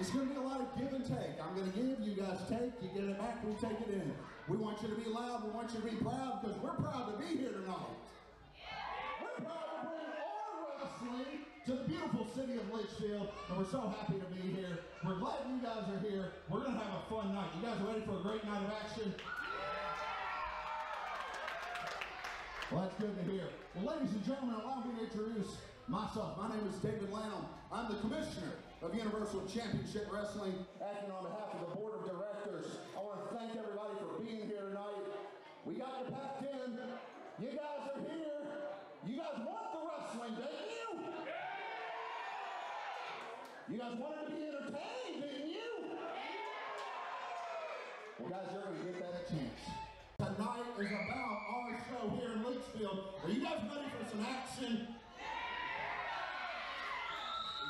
It's going to be a lot of give and take. I'm going to give, you guys take, you get it back, we take it in. We want you to be loud, we want you to be proud, because we're proud to be here tonight. We're proud to bring our wrestling to the beautiful city of Leitchfield, and we're so happy to be here. We're glad you guys are here. We're going to have a fun night. You guys ready for a great night of action? Well, that's good to hear. Well, ladies and gentlemen, allow me to introduce myself. My name is David Lanham. I'm the commissioner of Universal Championship Wrestling. Acting on behalf of the board of directors, I want to thank everybody for being here tonight. We got you packed in. You guys are here. You guys want the wrestling, didn't you? You guys wanted to be entertained, didn't you? Well, guys, you're going to get that chance tonight is about our show here in Leitchfield. Are you guys ready for some action?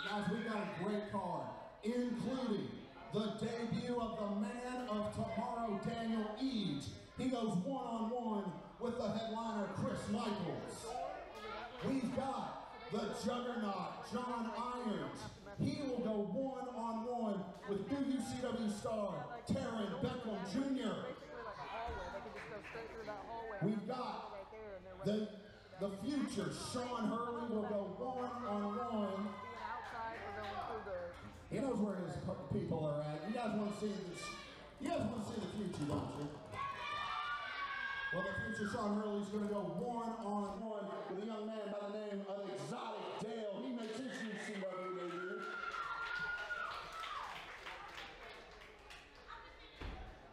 Guys, we got a great card, including the debut of the man of tomorrow, Daniel Eads. He goes one-on-one -on -one with the headliner, Chris Michaels. We've got the juggernaut, John Irons. He will go one-on-one -on -one with WCW star, Taron Beckham Jr. We've got the, the future. Shawn Hurley will go one-on-one. He knows where his people are at. You guys want to see this? You guys want to see the future, don't you? Well, the future Shawn is going to go one-on-one with a young man by the name of Exotic Dale. He makes his UCW debut.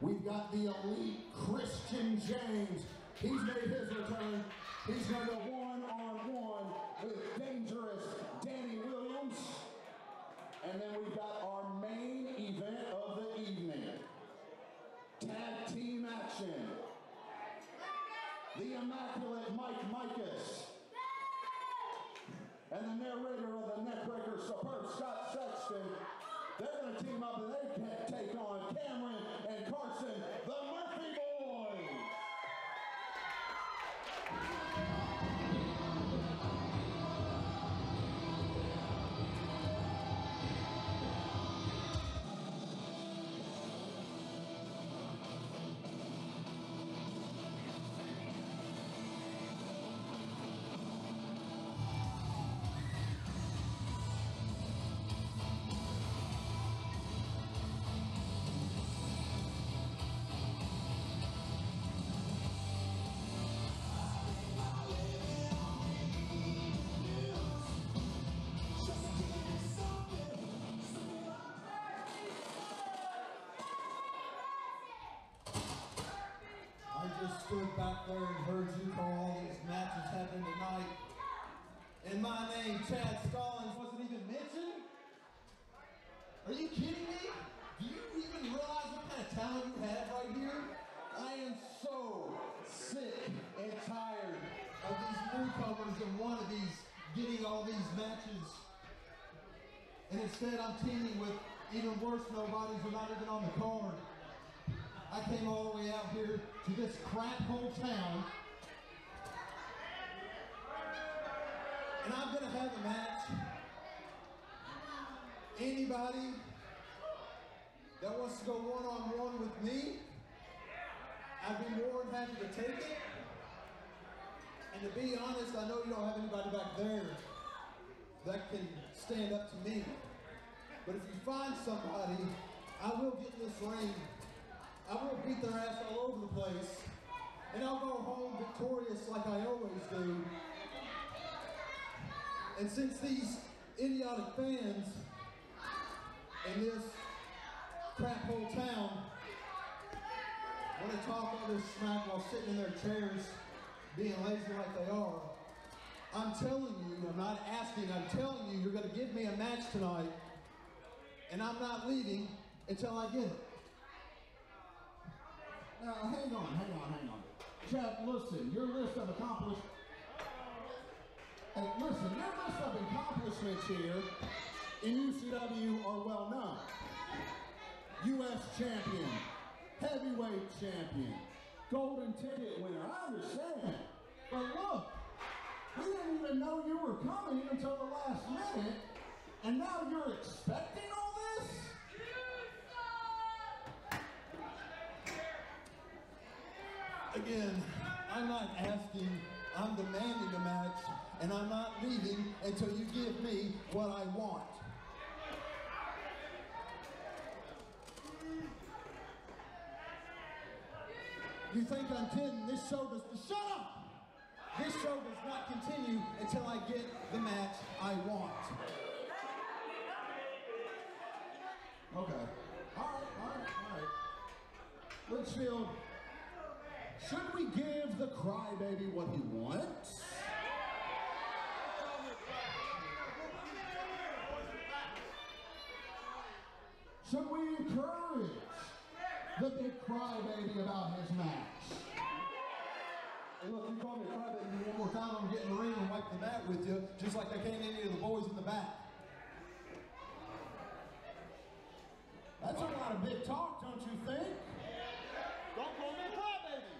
We've got the elite Christian James. He's made his return. He's going to go one-on-one with dangerous Danny Williams. And then we've got our main event of the evening. Tag team action the immaculate Mike Micas, and the narrator of the Neckbreaker Superb Scott Sexton. They're going to team up and they can take on Cameron and Carson, there and heard you call all these matches happening tonight. And my name, Chad Stallings, wasn't even mentioned? Are you kidding me? Do you even realize what kind of talent you have right here? I am so sick and tired of these newcomers and wannabes getting all these matches. And instead I'm teaming with even worse nobodies who are not even on the card. I came all the way out here to this crap hole town. And I'm going to have a match. Anybody that wants to go one-on-one -on -one with me, I'd be more than happy to take it. And to be honest, I know you don't have anybody back there that can stand up to me. But if you find somebody, I will get in this ring I will beat their ass all over the place. And I'll go home victorious like I always do. And since these idiotic fans in this crap hole town want to talk all this smack while sitting in their chairs being lazy like they are, I'm telling you, I'm not asking, I'm telling you, you're going to give me a match tonight, and I'm not leaving until I get it. Now, hang on, hang on, hang on. Chad, listen, your list of accomplishments—hey, listen, your list of accomplishments here in UCW are well known. U.S. champion, heavyweight champion, golden ticket winner. I understand. But look, we didn't even know you were coming until the last minute, and now you're expecting all this? Again, I'm not asking, I'm demanding a match, and I'm not leaving until you give me what I want. You think I'm kidding? This show does. Shut up! This show does not continue until I get the match I want. Okay. All right, all right, all right. Leitchfield, should we give the crybaby what he wants? Should we encourage the big crybaby about his match? Hey, look, you call me a crybaby one more time, I'm getting in the ring and wipe the mat with you, just like I can't any of the boys in the back. That's a lot of big talk, don't you think? Don't call me a crybaby.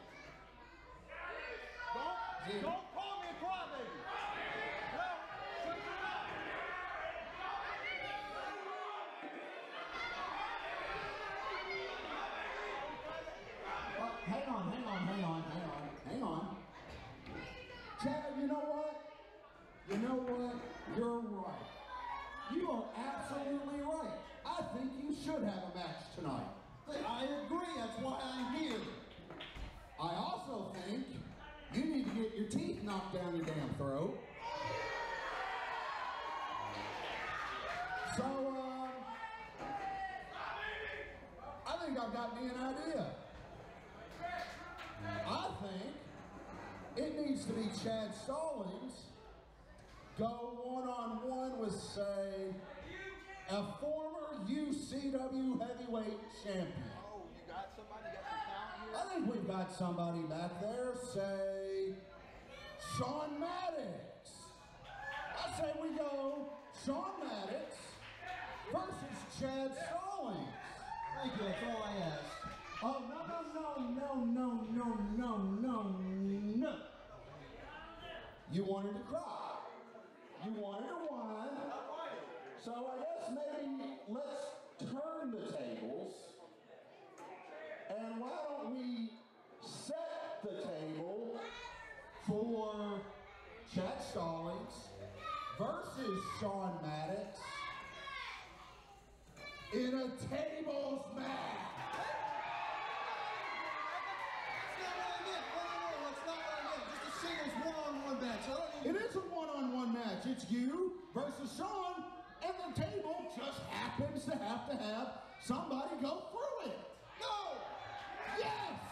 Don't, don't call me a crybaby. Uh, hang on, hang on, hang on, hang on, hang on. Chad, you know what? You know what? You're right. You are absolutely right. I think you should have a match tonight. I agree, that's why I'm here. I also think you need to get your teeth knocked down your damn throat. So, uh, I think I've got me an idea. I think it needs to be Chad Stallings go one on one with, say, a former UCW heavyweight champion. Oh, you got somebody got? I think we've got somebody back there, say, Shaun Maddox. I say we go Shaun Maddox versus Chad Stallings. Thank you, that's all I ask. Oh, no, no, no, no, no, no, no, no. You wanted to cry. You wanted to whine. So I guess maybe let's turn the tables. for Chad Stallings versus Shaun Maddox in a tables match. It is a one-on-one -on -one match. It's you versus Sean, and the table just happens to have to have somebody go through it. No! Yes!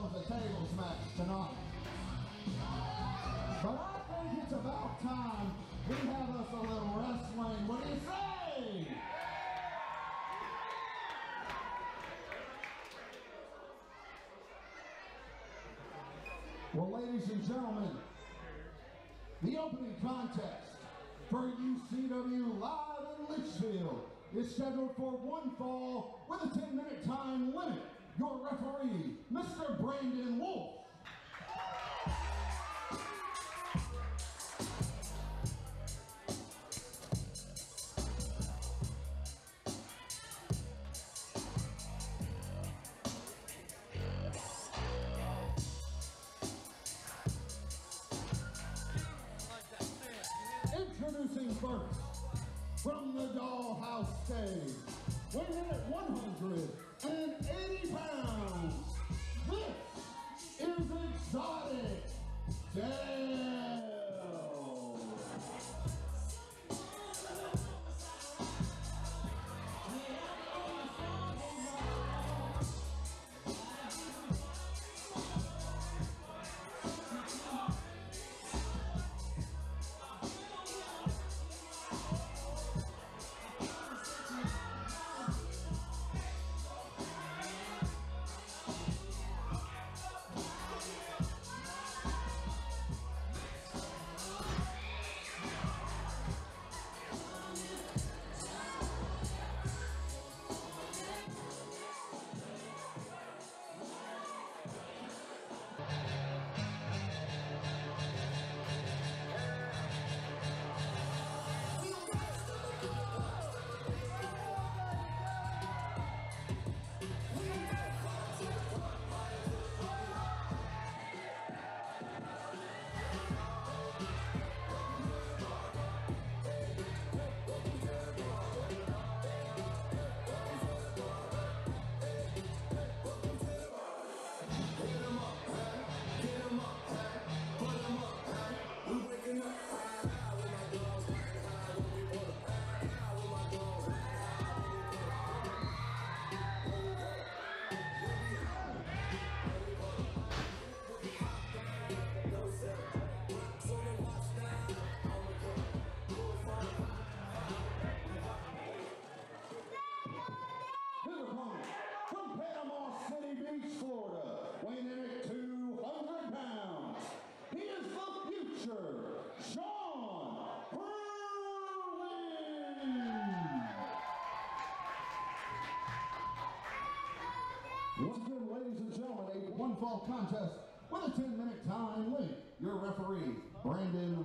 A tables match tonight. But I think it's about time we have us a little wrestling. What do you say? Well, ladies and gentlemen, the opening contest for UCW Live in Leitchfield is scheduled for one fall with a 10 minute time limit. Your referee, Mr. Brandon Wolf. Once again, ladies and gentlemen, a one fall contest with a 10 minute time limit. Your referee, Brandon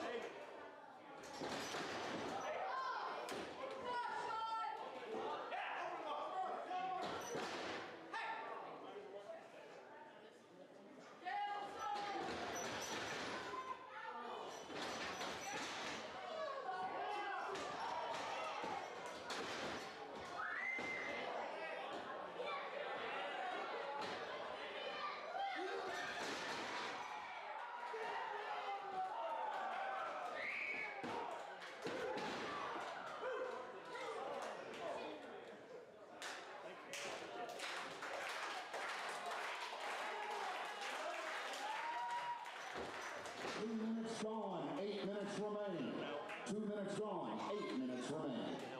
Two minutes gone, eight minutes remain. Two minutes gone, eight minutes remain.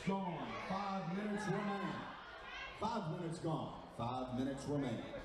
Gone. Five minutes remain. Five minutes gone. Five minutes remain.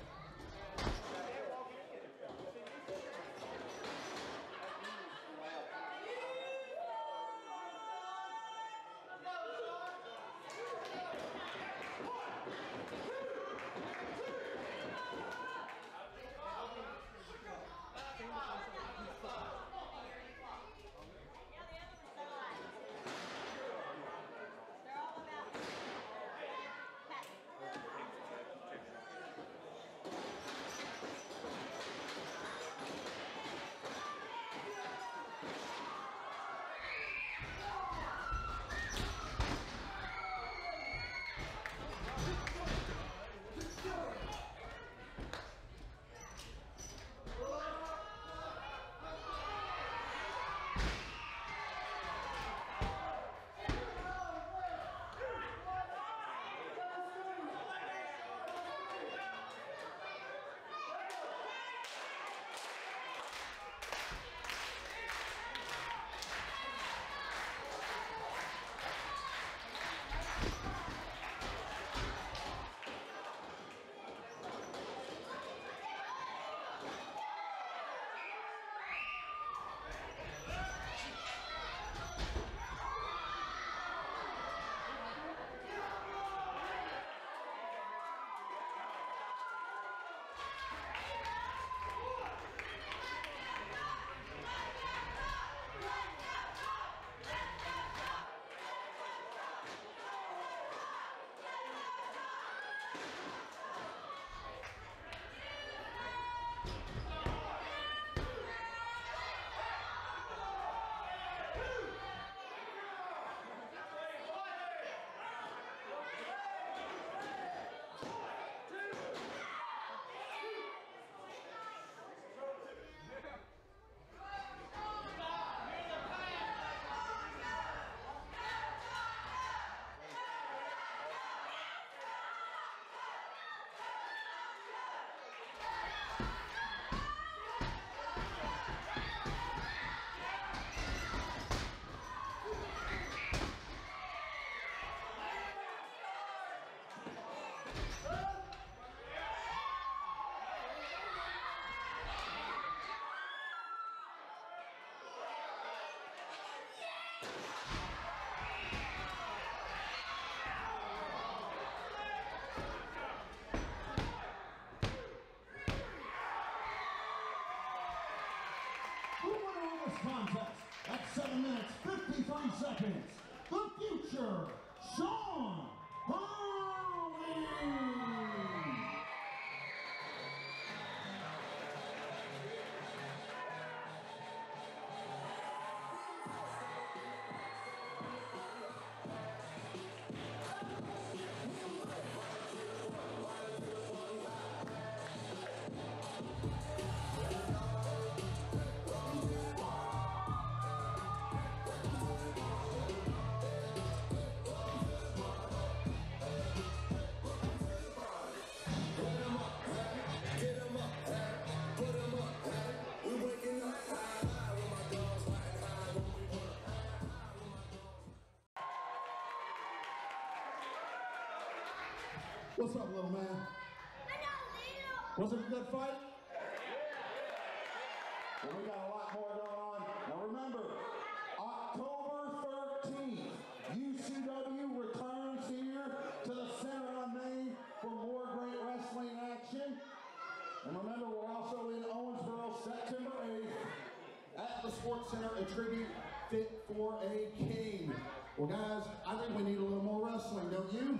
7 minutes 53 seconds, the future What's up, little man? Was it a good fight? Well, we got a lot more going on. Now remember, October 13th, UCW returns here to the Center on Main for more great wrestling action. And remember, we're also in Owensboro September 8th at the Sports Center, a tribute fit for a king. Well, guys, I think we need a little more wrestling, don't you?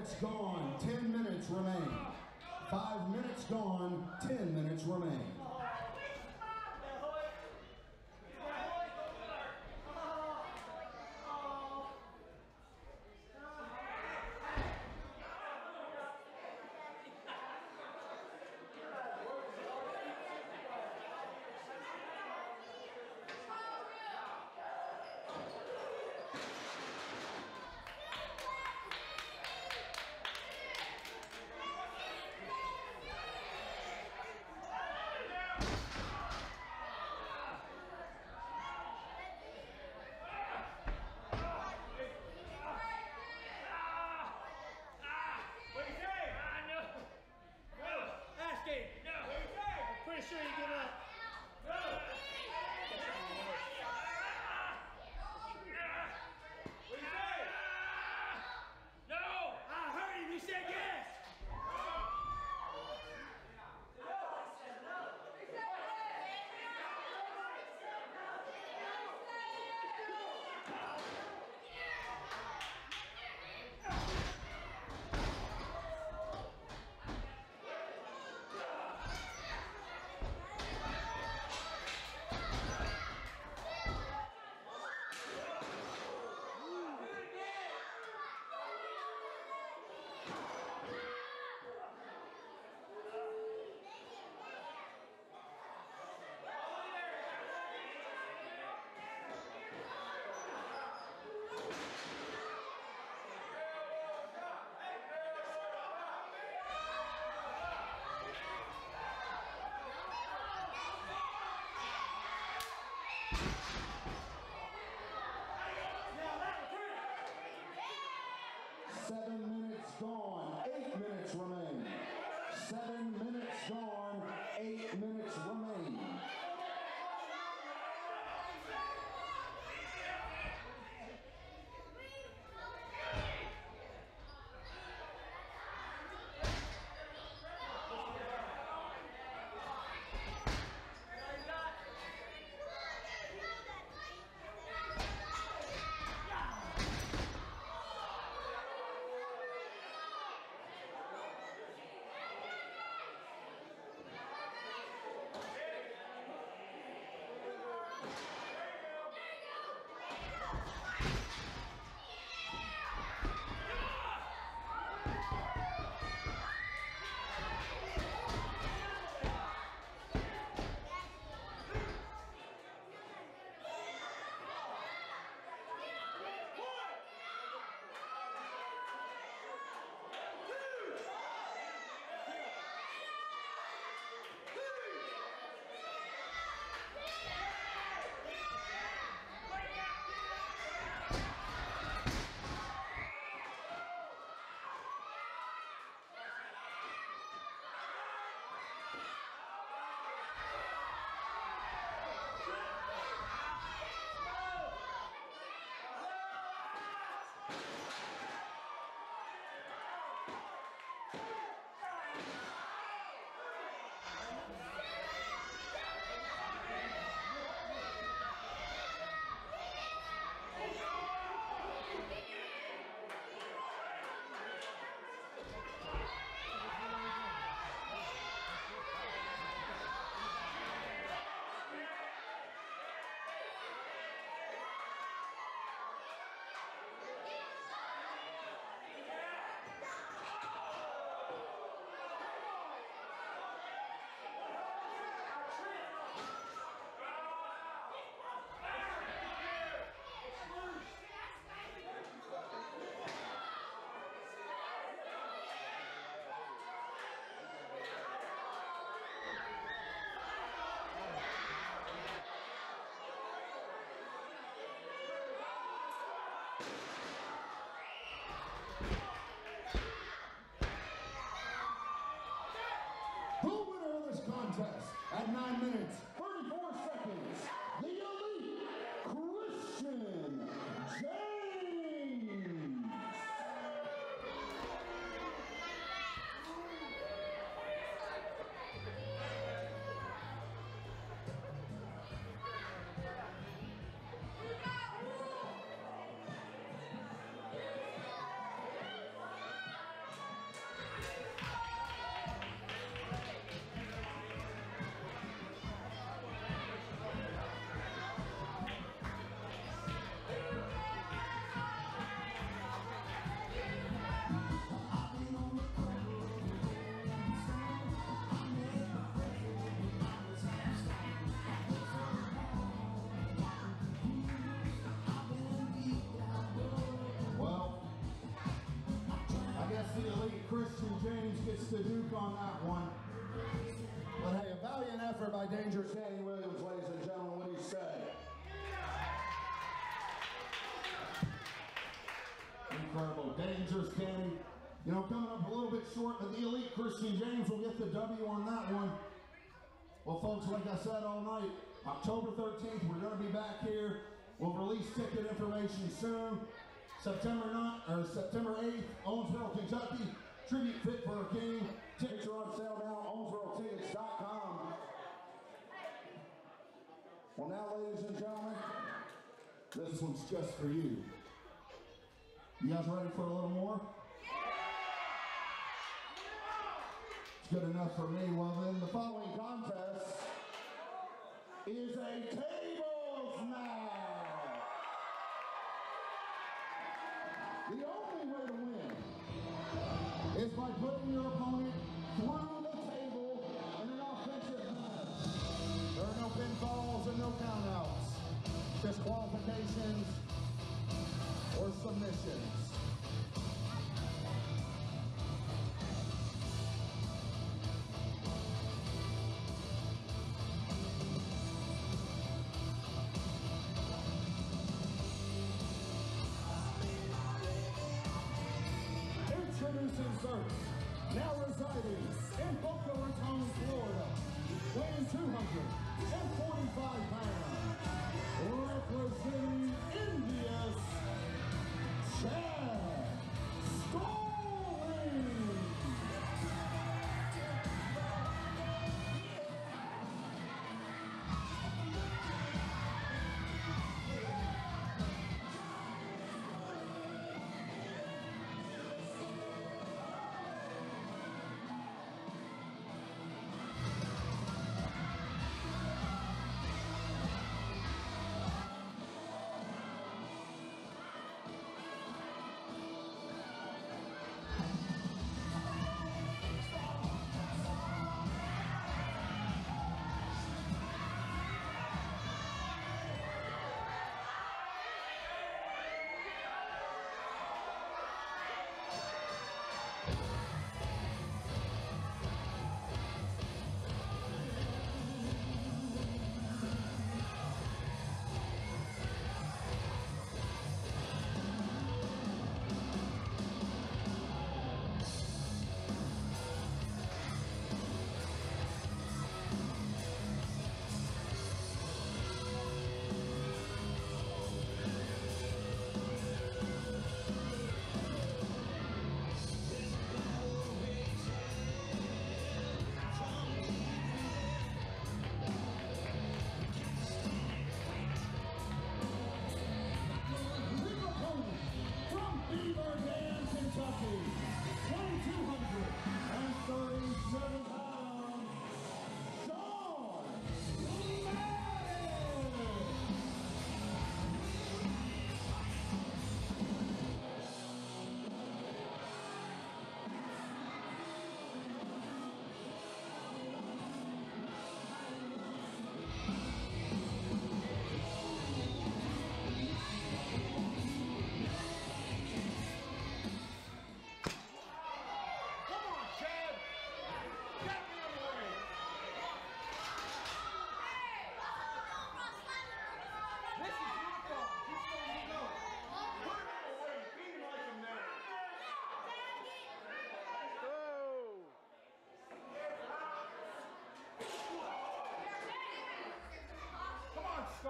Minutes gone, 10 minutes remain. Five minutes gone, 10 minutes remain. sure you get contest at nine minutes. On that one. But hey, a valiant effort by Dangerous Danny Williams, ladies and gentlemen. What do you say? Incredible. Dangerous Danny. You know, coming up a little bit short, but the elite Christian James will get the W on that one. Well, folks, like I said all night, October 13th, we're going to be back here. We'll release ticket information soon. September 9th, or September 8th, Owensboro, Kentucky. Tribute Fit for a King. Tickets are on sale now, owensborotickets.com. Well, now, ladies and gentlemen, this one's just for you. You guys ready for a little more? It's good enough for me. Well, then, the following contest is a tables match. The only way to win is by putting your opponent countouts. Disqualifications or submissions. Introducing first, now residing in Boca Raton, Florida, weighing 245 pounds, representing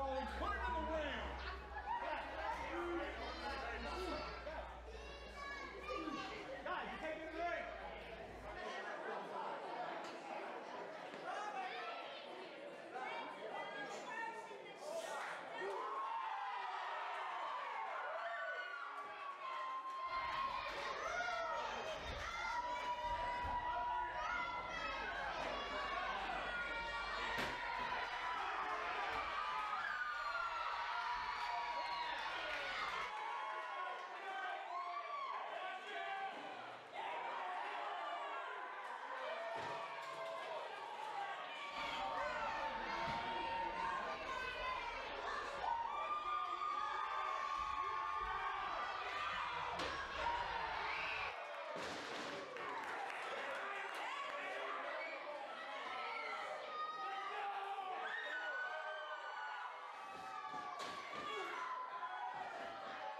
solid 20.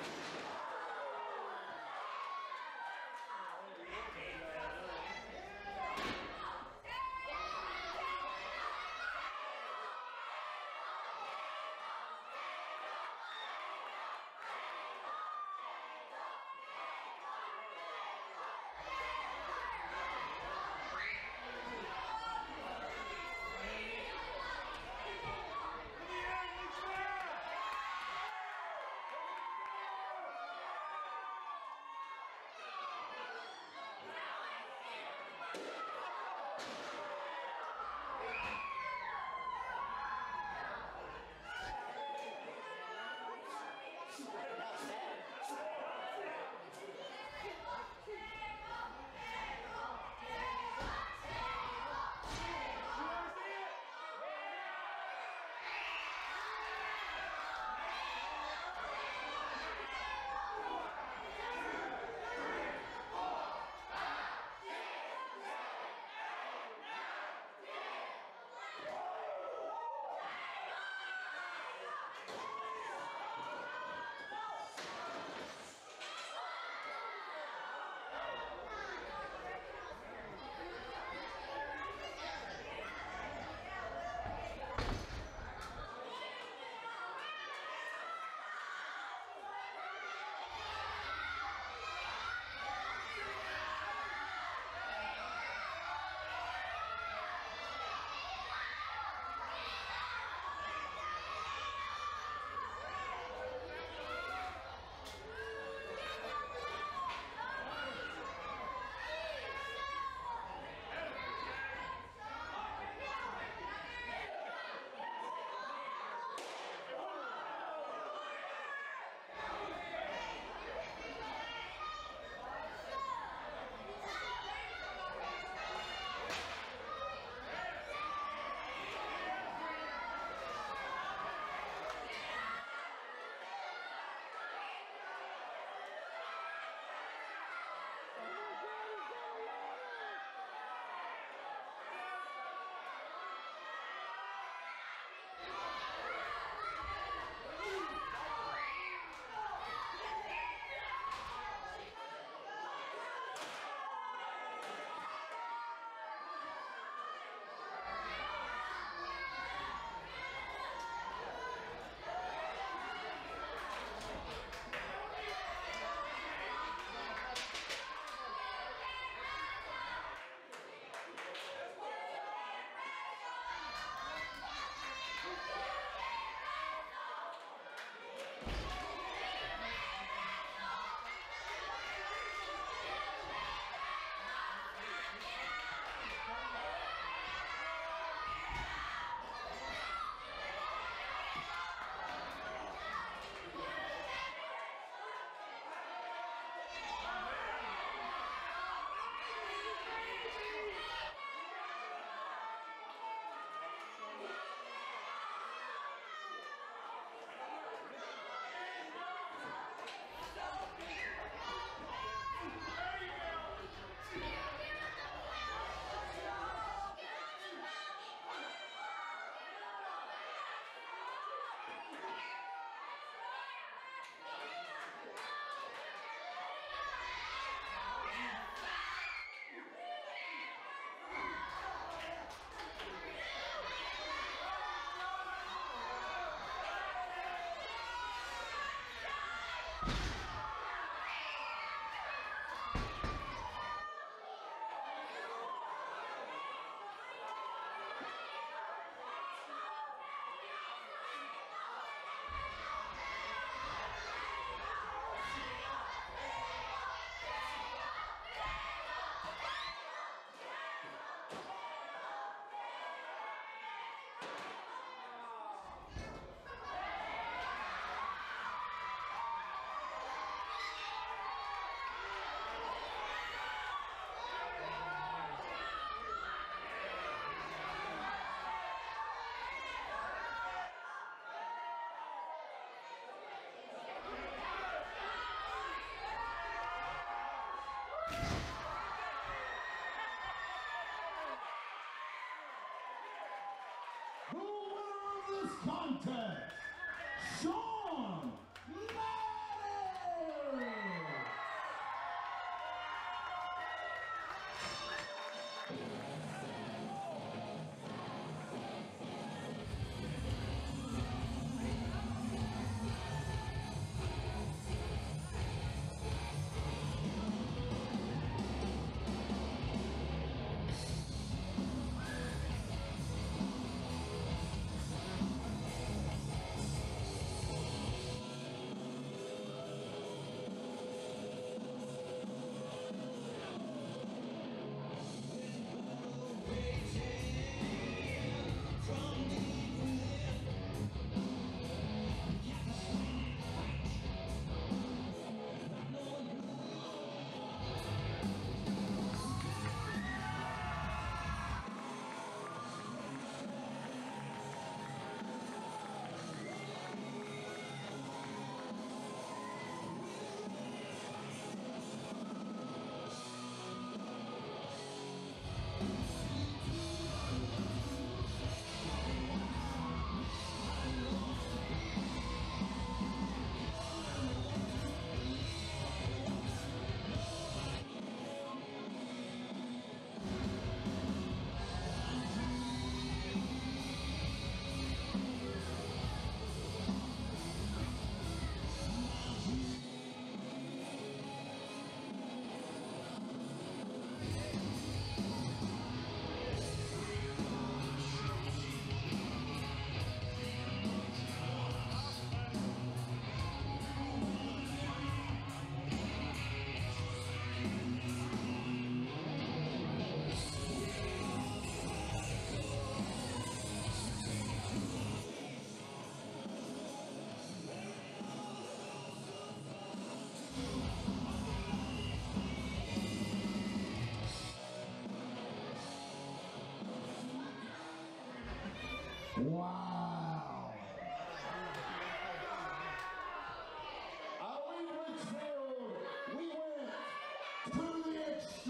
何?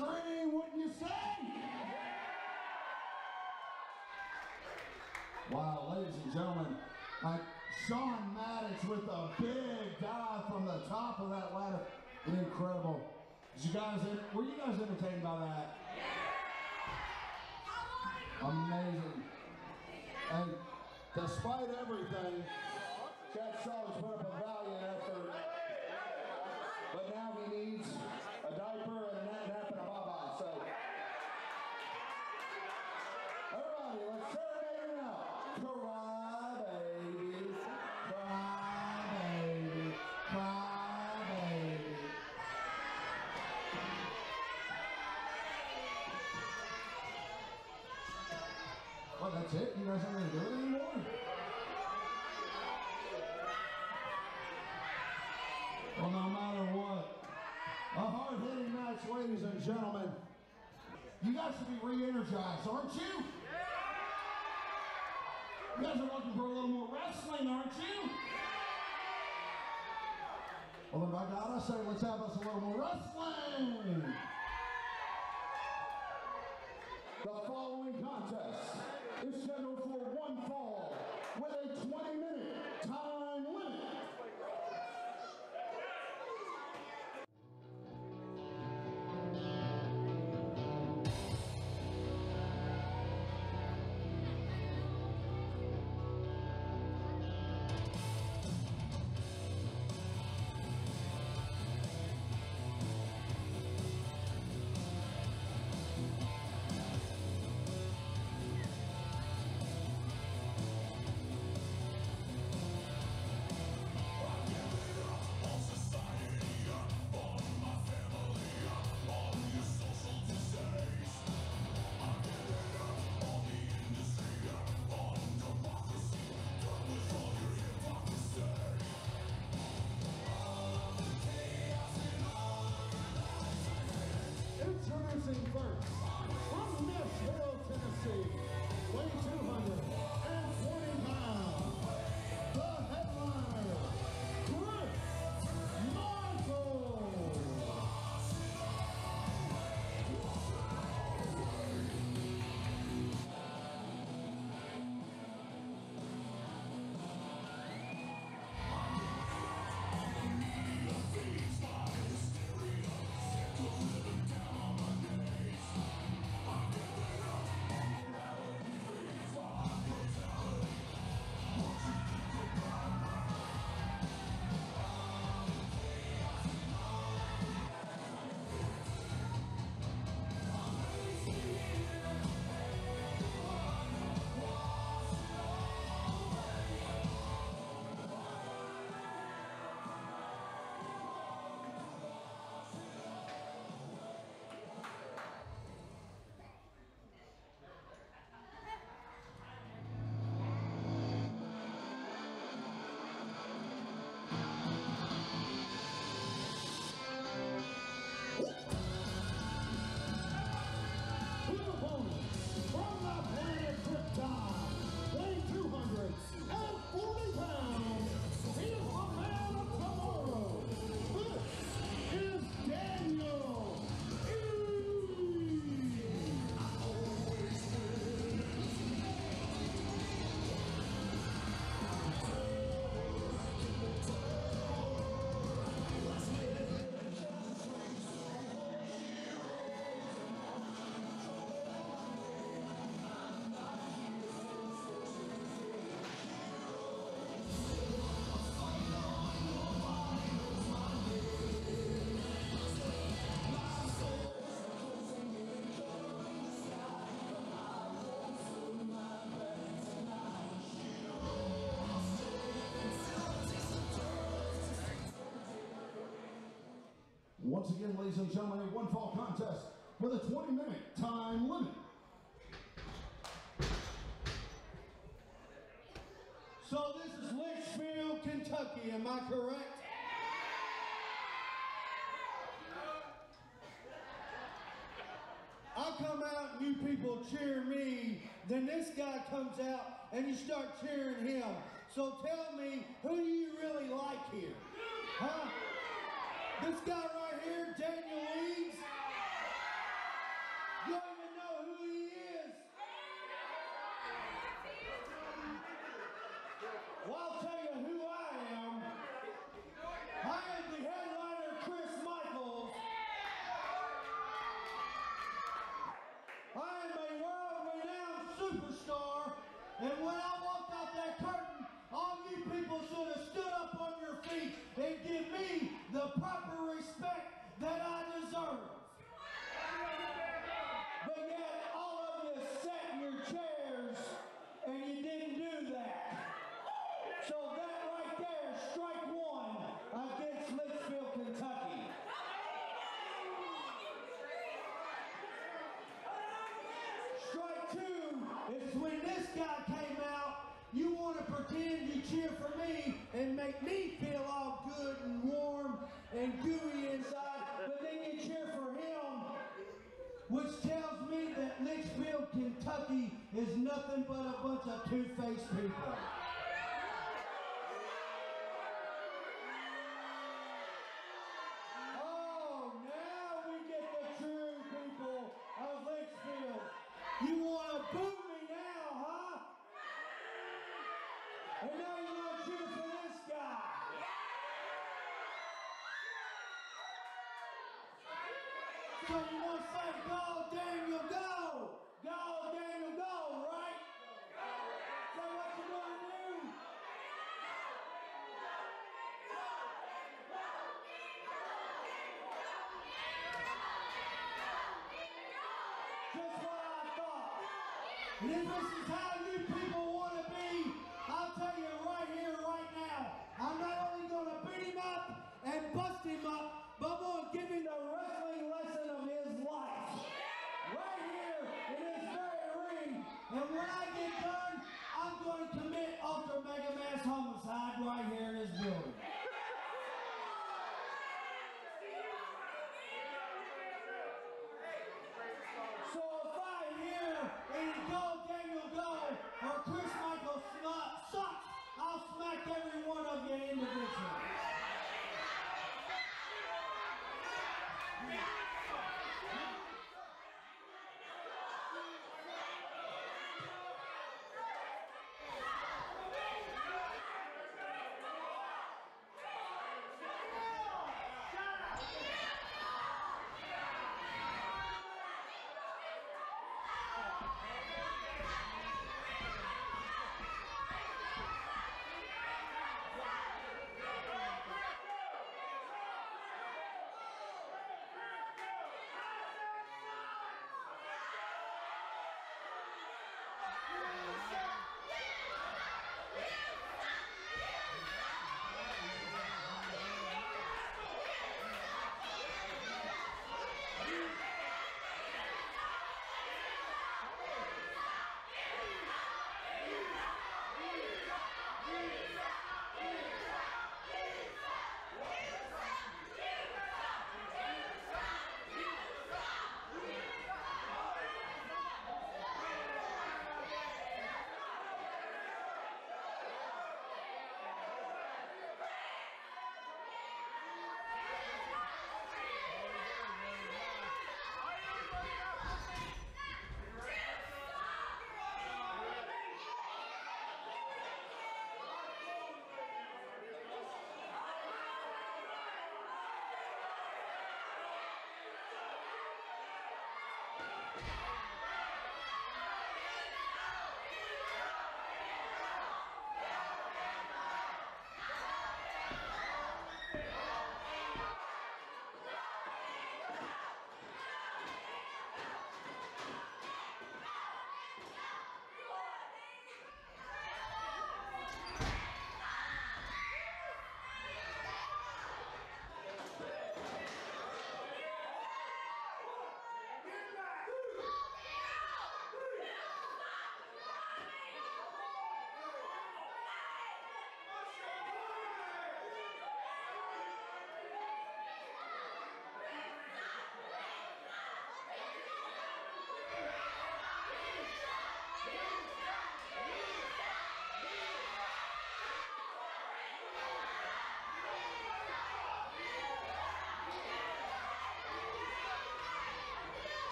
Extreme, wouldn't you say? Wow, ladies and gentlemen, like Shaun Maddox with a big dive from the top of that ladder. Incredible. Did you guys, were you guys entertained by that? Amazing. And despite everything, Chad Stallings put up a valiant effort. But now he needs a diaper and a nap nap and a bye-bye. So, everybody, let's serenade him out. Cry, baby. Cry, baby. Cry, baby. Well, that's it? You guys aren't going to do it anymore? Well, no matter what, a hard-hitting match, ladies and gentlemen. You guys should be re-energized, aren't you? You guys are looking for a little more wrestling, aren't you? Well, then by God, I say let's have us a little more wrestling. Thank you. Once again, ladies and gentlemen, a one fall contest with a 20 minute time limit. So this is Leitchfield, Kentucky, am I correct? I come out and you people cheer me, then this guy comes out and you start cheering him. So tell me, who do you really like here? Huh? This guy right here, Daniel Eads? You don't even know who he is. Well, I'll tell you who I am. I am the headliner, Chris Michaels. I am a world-renowned superstar, and when I walked out that curtain, all you people should have stood up on your feet and give me the proper respect that I deserve. But yet, all of you sat in your chairs and you didn't do that. So that right there, strike one against Leitchfield, Kentucky. Strike two is when this guy came out, you want to pretend you cheer for me and make me feel all good and warm and gooey inside, but then you cheer for him, which tells me that Leitchfield, Kentucky is nothing but a bunch of two-faced people. And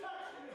touch me.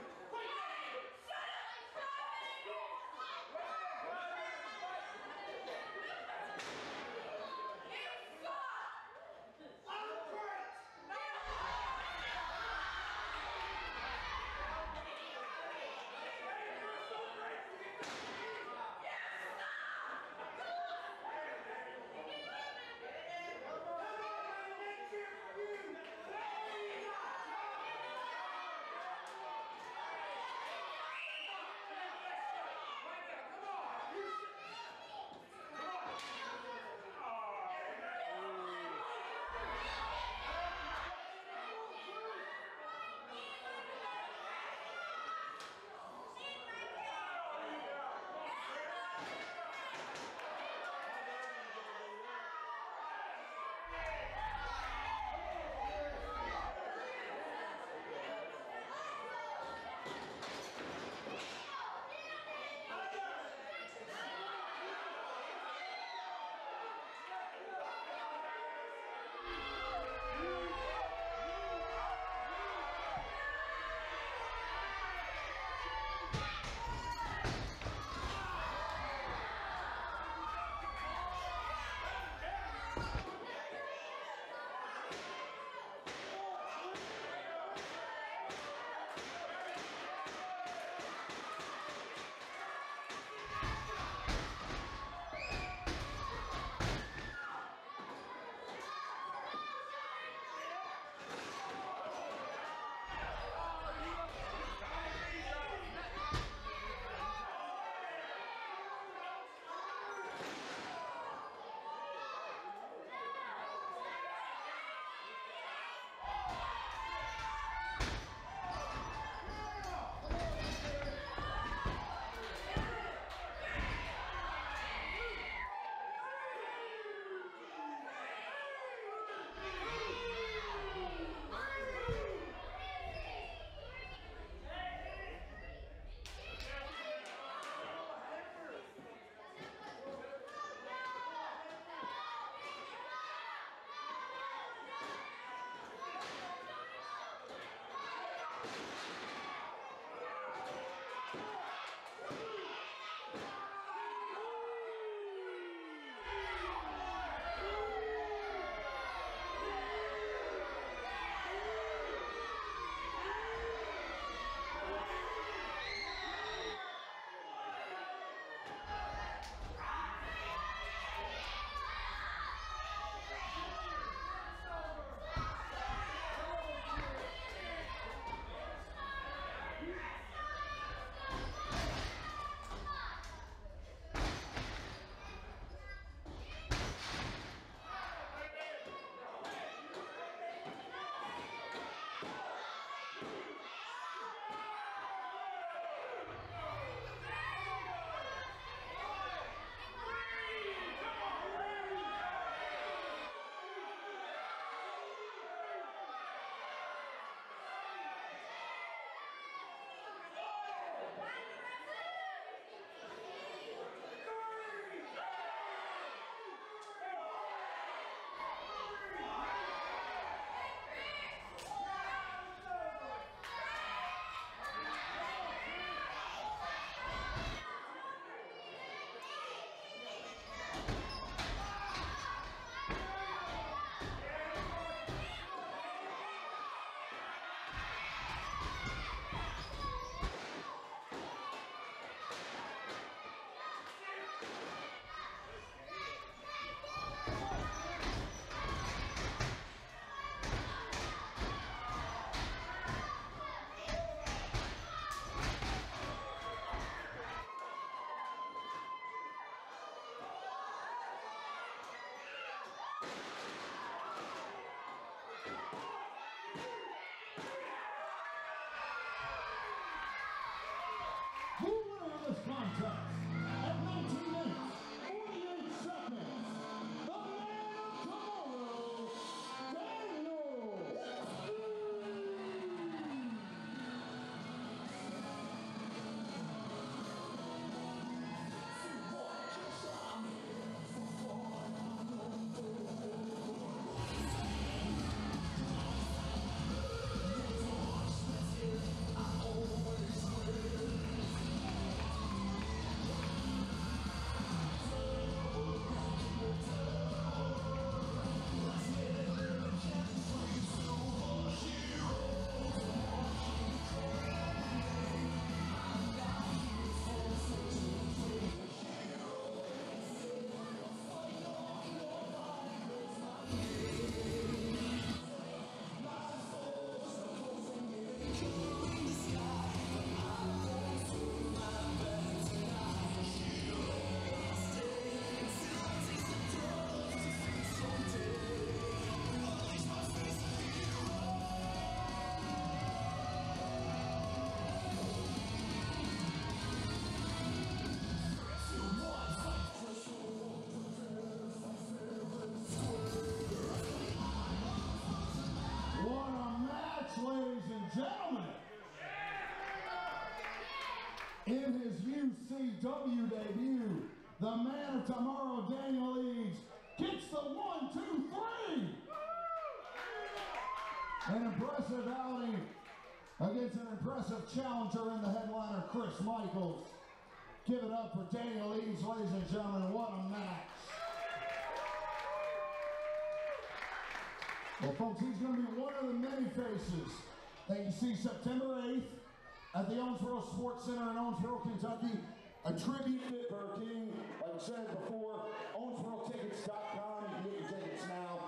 Contest. In his UCW debut, the man of tomorrow, Daniel Eads, gets the one, two, three. An impressive outing against an impressive challenger in the headliner, Chris Michaels. Give it up for Daniel Eads, ladies and gentlemen. What a match. Well, folks, he's going to be one of the many faces that you see September 8th at the Owensboro Sports Center in Owensboro, Kentucky. A tribute to Burger King. Like I said before, OwensboroTickets.com. You can get your tickets now.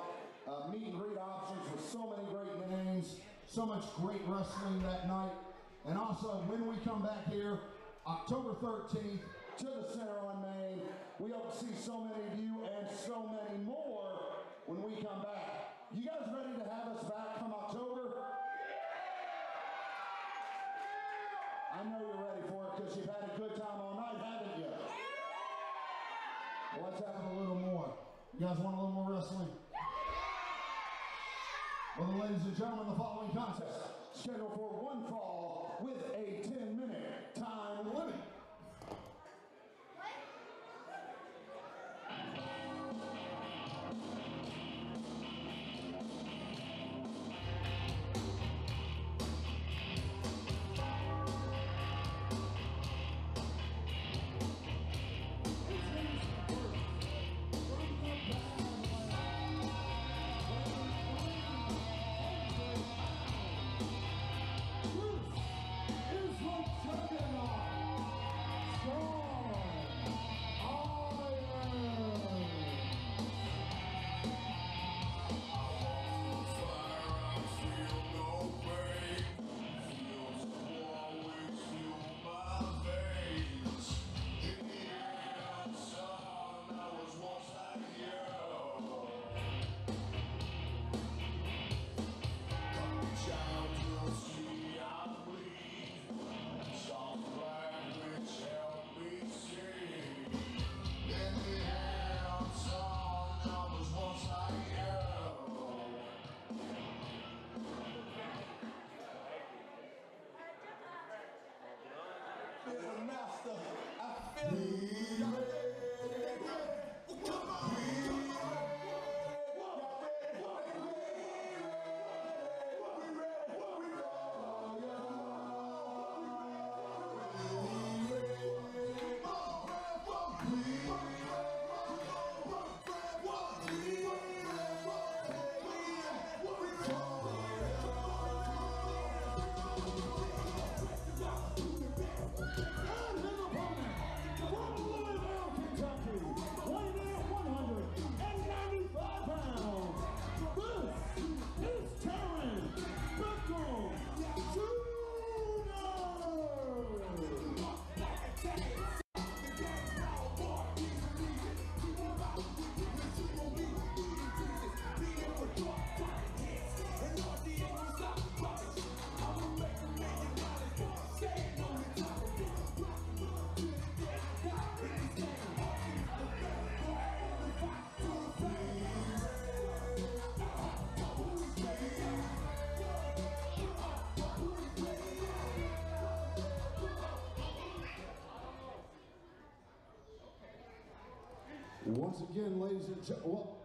Uh, meet and greet options with so many great names, so much great wrestling that night. And also, when we come back here, October 13th, to the center on Main, we hope to see so many of you and so many more when we come back. You guys ready to have us back come October? I know you're ready for it because you've had a good time all night, haven't you? Yeah! Well, let's have a little more. You guys want a little more wrestling? Yeah! Well, ladies and gentlemen, the following contest scheduled for one fall with a 10 Once again, ladies and gentlemen, well,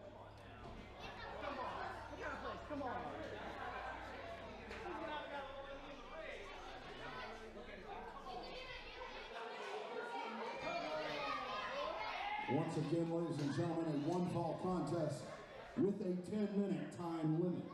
once again, ladies and gentlemen, a one fall contest with a 10 minute time limit.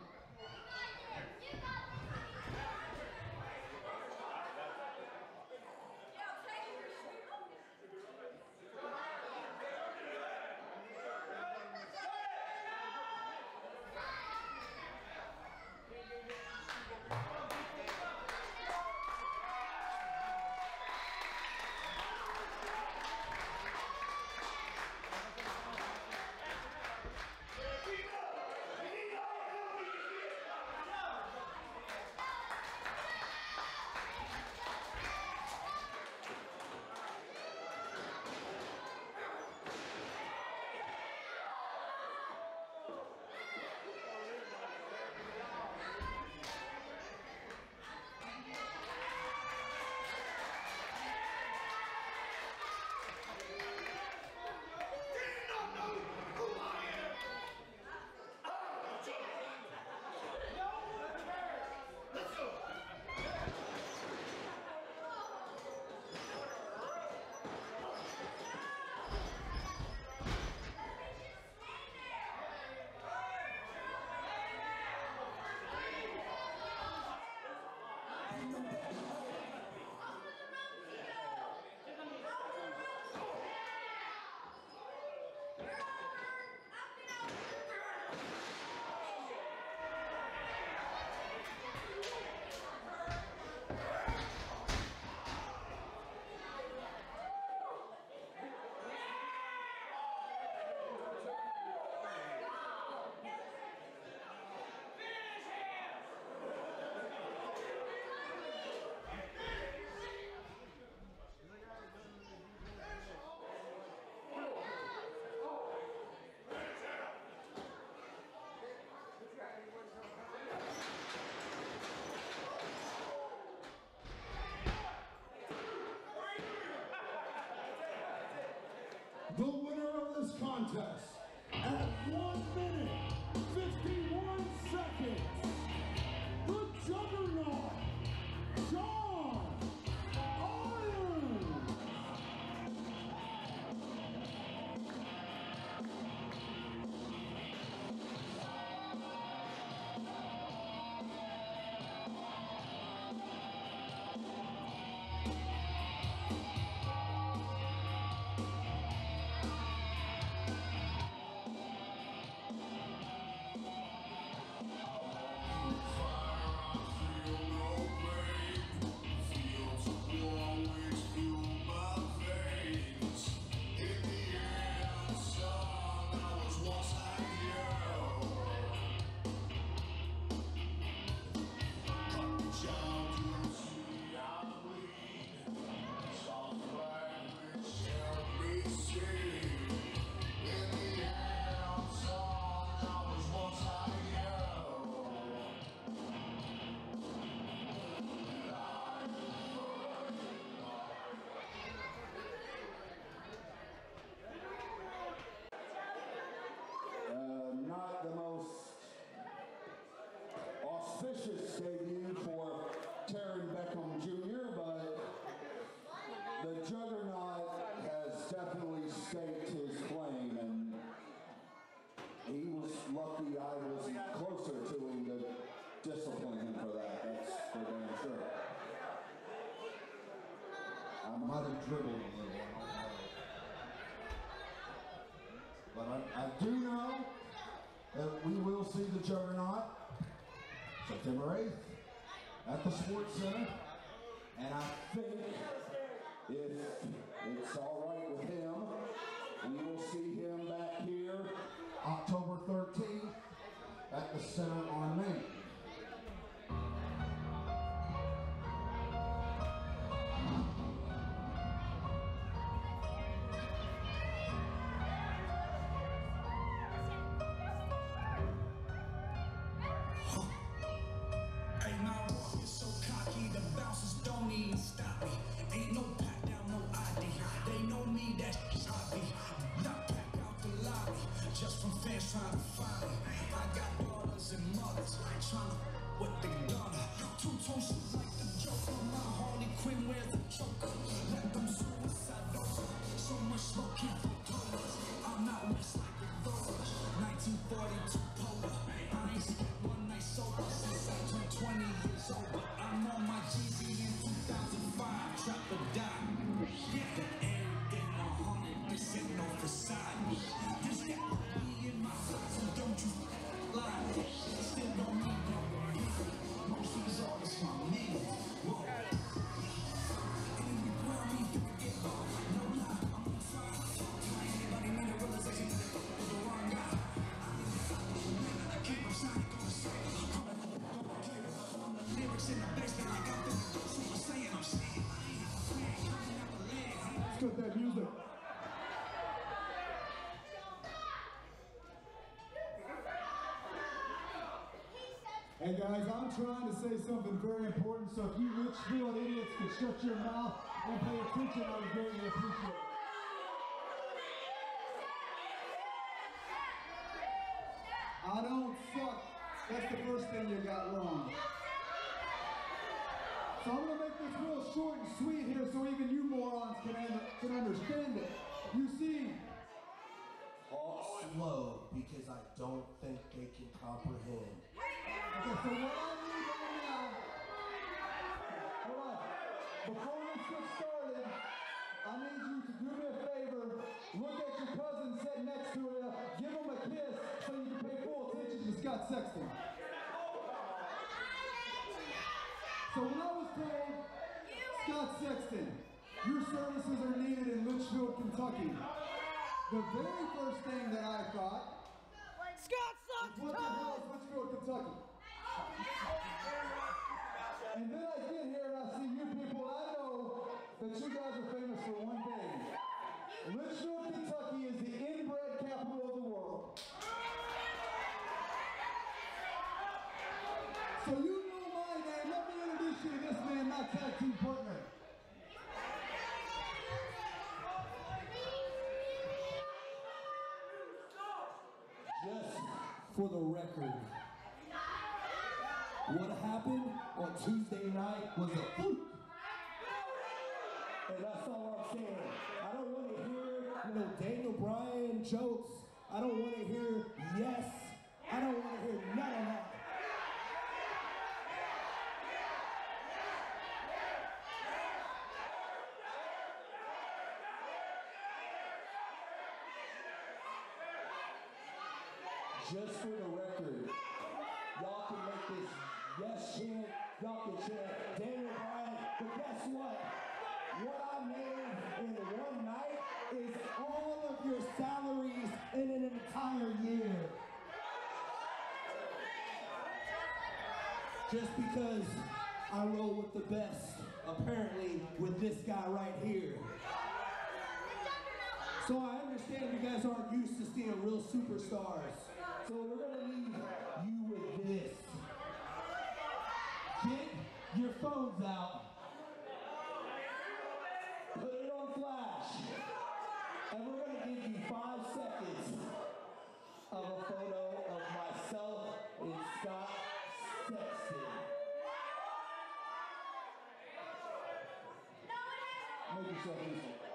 Contest at 1 minute 51 seconds, the juggernaut, John auspicious debut for Taryn Beckham Jr., but the juggernaut has definitely staked his claim, and he was lucky I was closer to him to discipline him for that. That's for damn sure. I might have dribbled a little. But I, I do know that we will see the juggernaut September 8th at the Sports Center. Hey guys, I'm trying to say something very important, so if you rich, Leitchfield idiots could shut your mouth and pay attention, I would greatly appreciate it. I don't suck. That's the first thing you got wrong. So I'm gonna make this real short and sweet here so even you morons can, can understand it. You see, Talk slow because I don't think they can comprehend. Okay, so what I need right now, hold on. Before this gets started, I need you to do me a favor. Look at your cousin sitting next to you. Give him a kiss so you can pay full attention to Scott Sexton. So when I was told, Scott Sexton, your services are needed in Leitchfield, Kentucky, the very first thing that I thought Scott sucks what the hell is Leitchfield, Kentucky? And then I get here and I see you people, I know that you guys are famous for one thing. Leitchfield, Kentucky is the inbred capital of the world. So you know my name. Let me introduce you to this man, my team partner. Just for the record, what happened on Tuesday night was a fluke. And that's all I'm saying. I don't want to hear, you know, Daniel Bryan jokes. I don't want to hear yes. I don't want to hear none of that. Just for the record, y'all can make this yes chant, can chant Daniel Bryan, but guess what? What I made in one night is all of your salaries in an entire year. Just because I roll with the best, apparently with this guy right here. So I understand you guys aren't used to seeing real superstars. So we're gonna leave you with this. Your phones out. Put it on flash. And we're gonna give you five seconds of a photo of myself and Scott Sexton. Make yourself easy.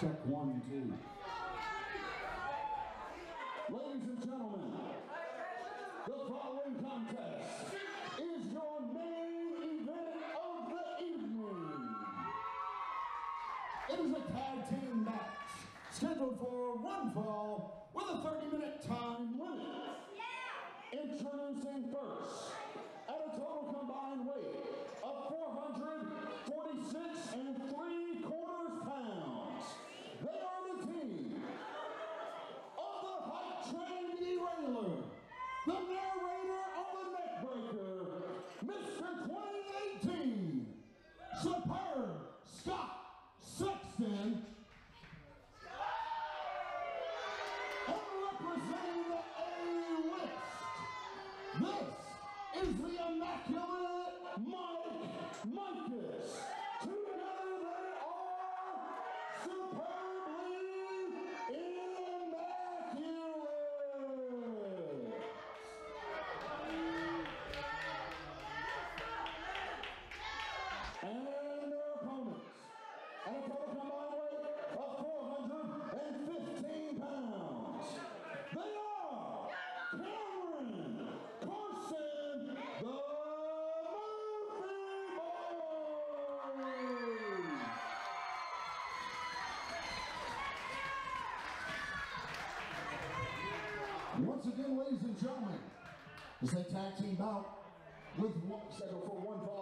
Check one, two. once again, ladies and gentlemen, is a tag team bout with one, for one fall.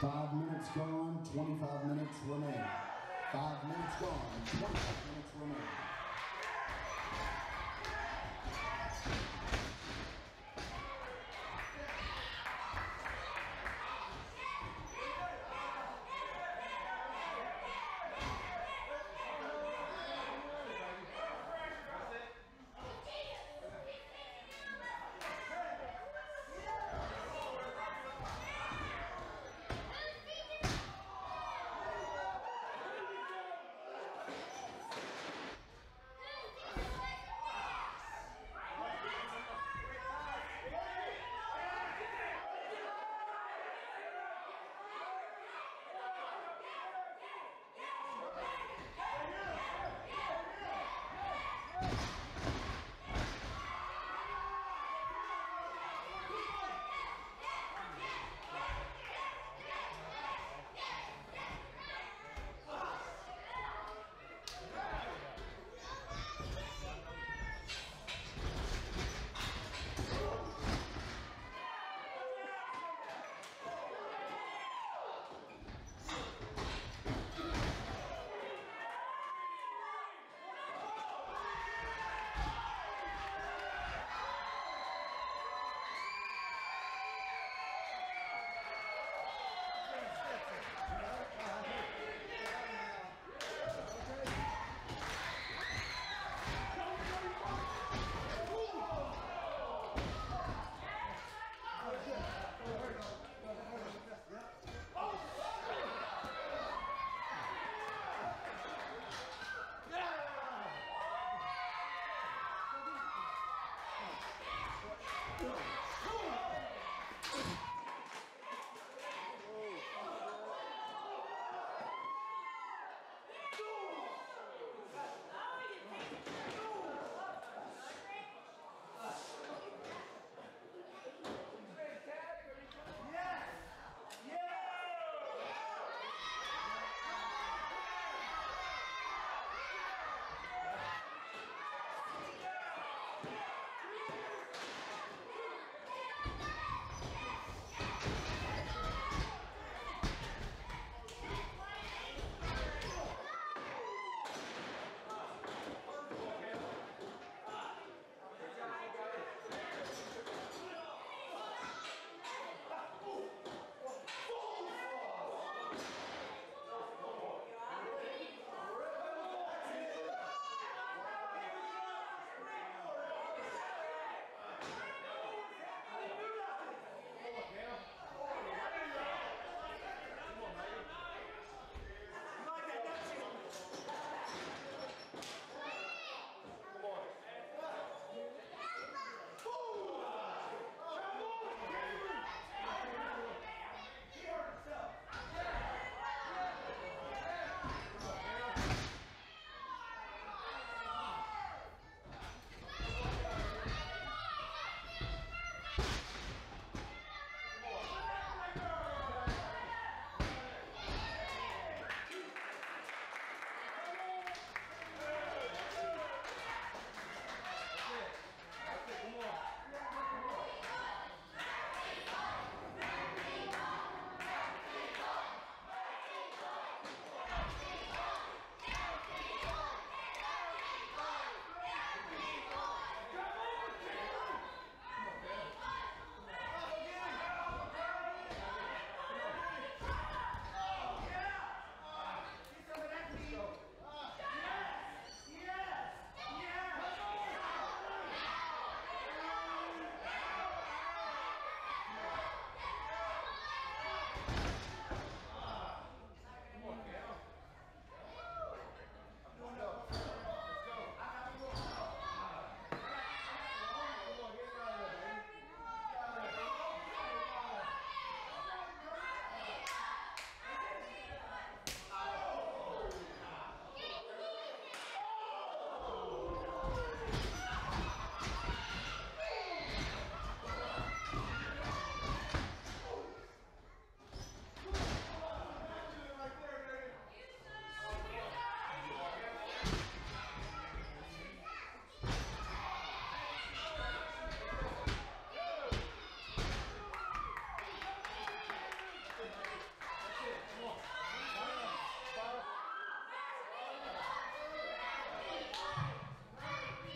Five minutes gone, 25 minutes remain. Five minutes gone, 25 minutes remain. Let's go.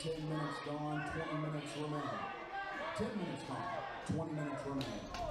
10 minutes gone, 20 minutes remain. 10 minutes gone, 20 minutes remain.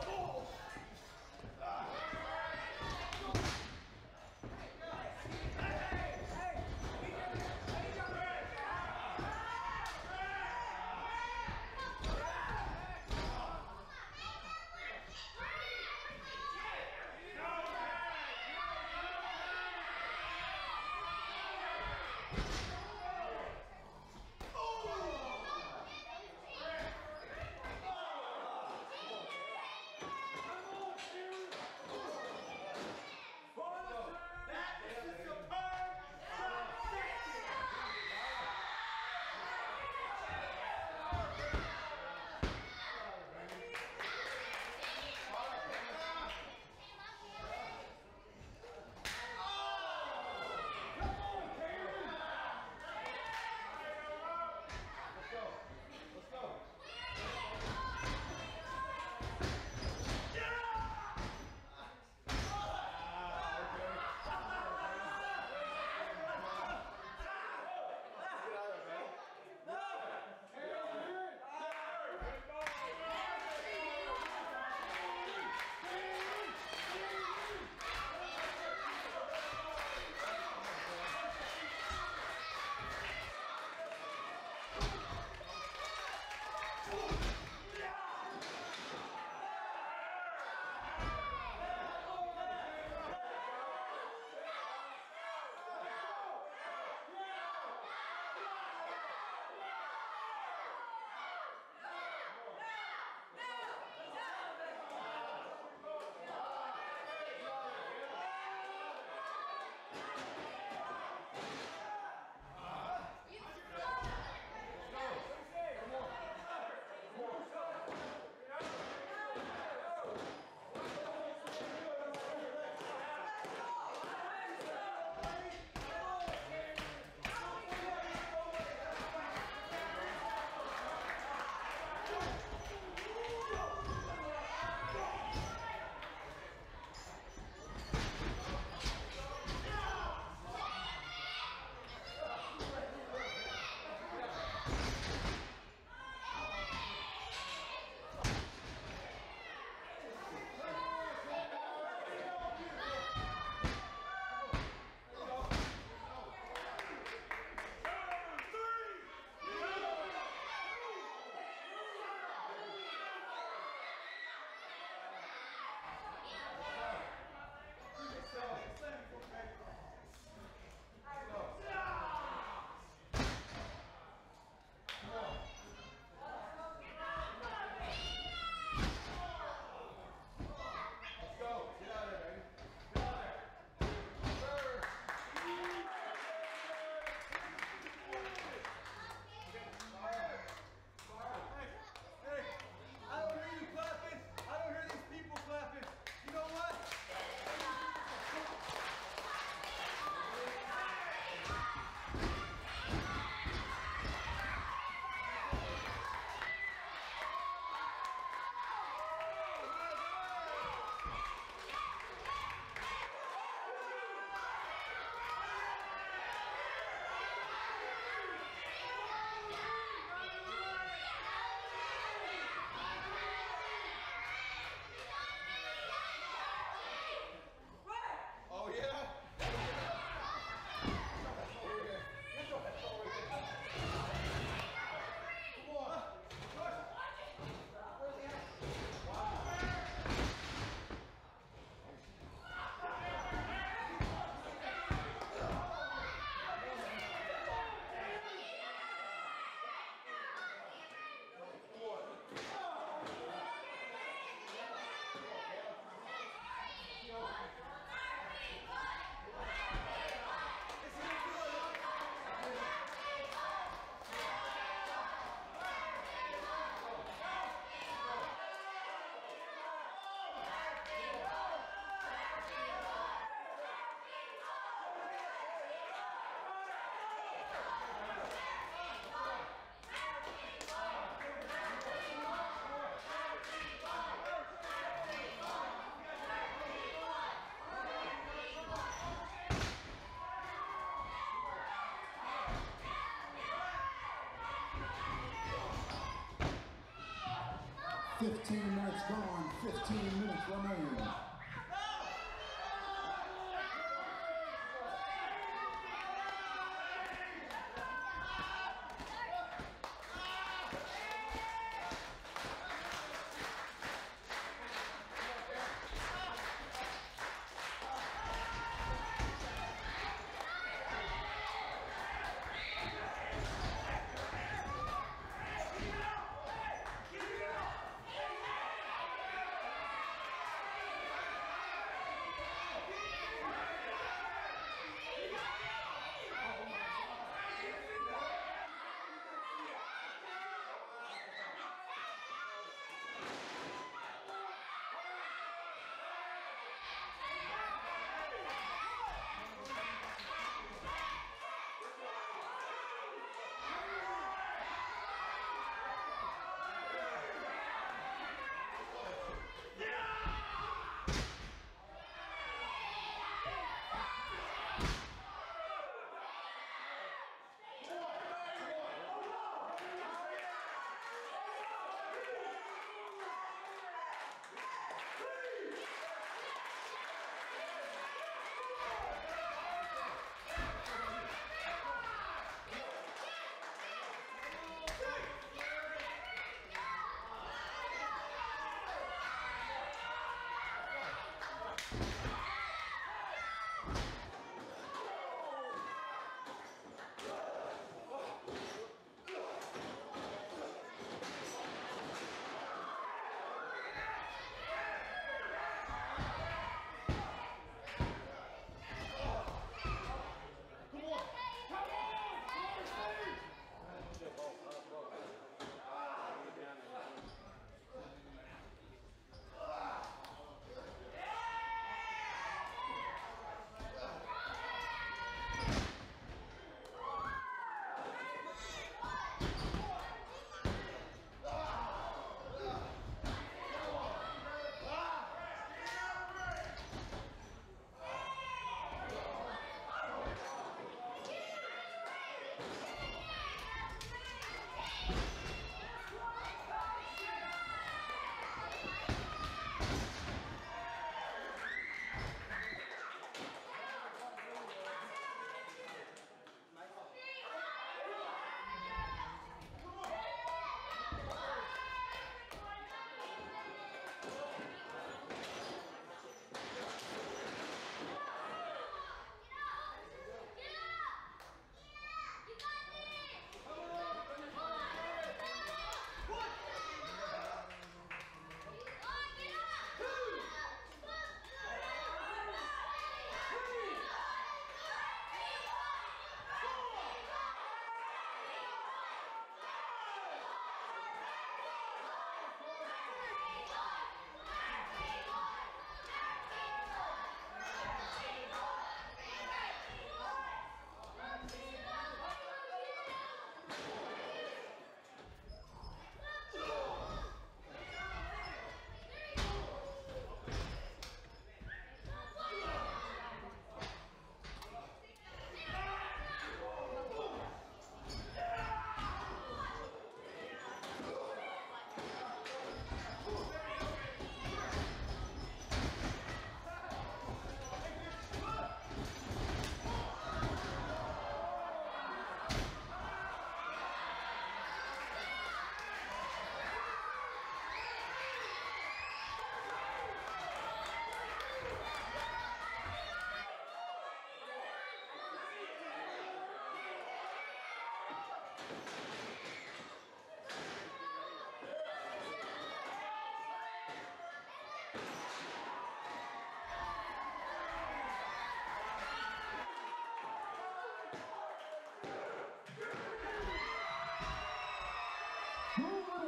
15 minutes gone, 15 minutes remain.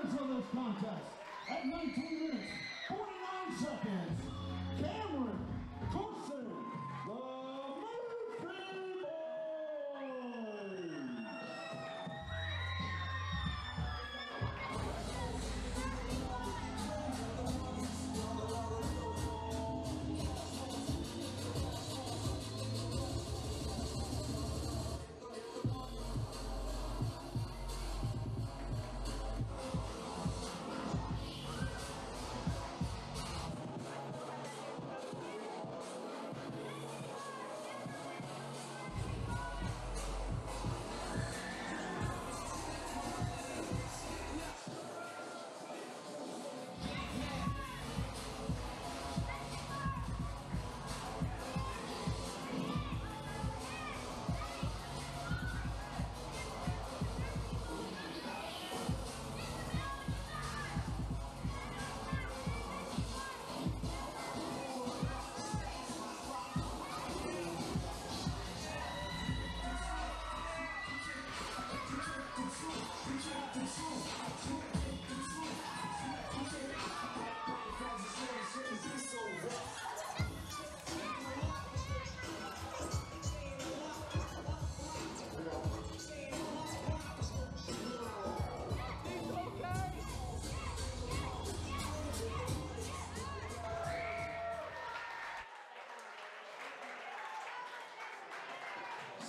Of this contest at 19 minutes,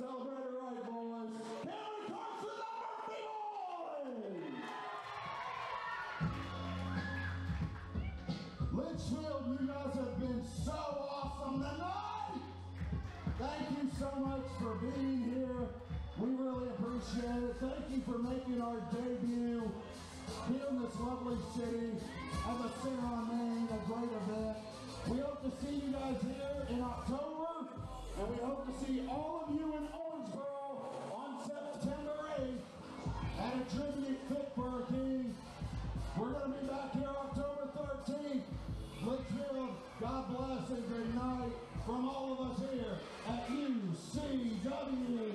Celebrate it right, boys. Kelly Thompson, the birthday boy! Leitchfield, you guys have been so awesome tonight! Thank you so much for being here. We really appreciate it. Thank you for to see all of you in Owensboro on September 8th at a tribute fit for our king. We're going to be back here October 13th. Leitchfield, God bless and good night from all of us here at UCW.